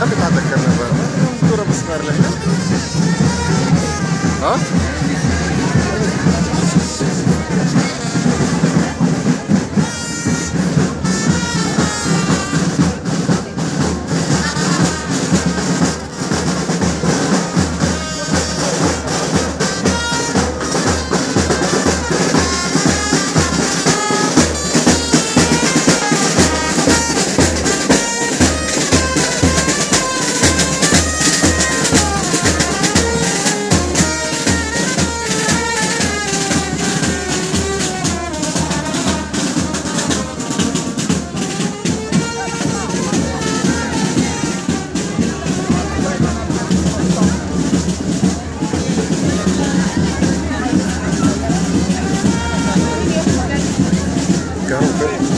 خليك هذا الكرنفال دورة بسمار لهنا ها؟ go.